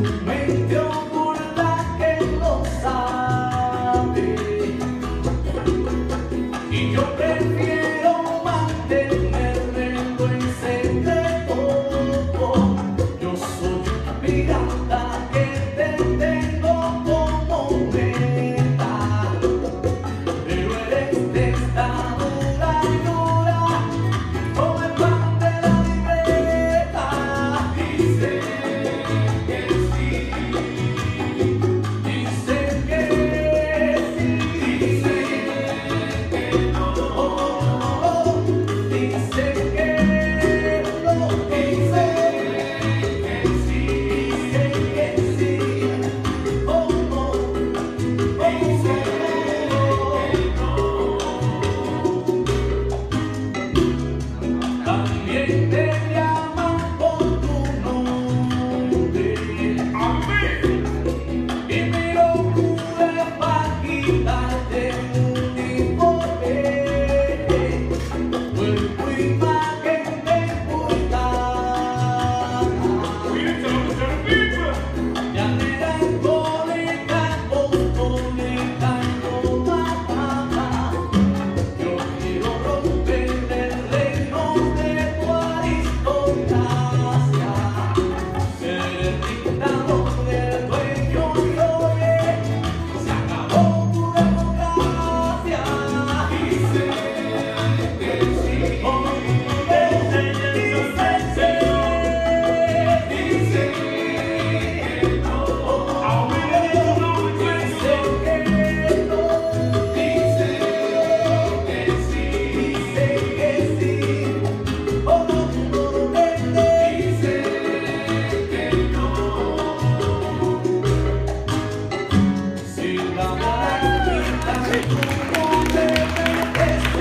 Me entero por la que lo sabe. Y yo prefiero mantenerme en el buen Yo soy una pirata que te tengo como meta, Pero eres testar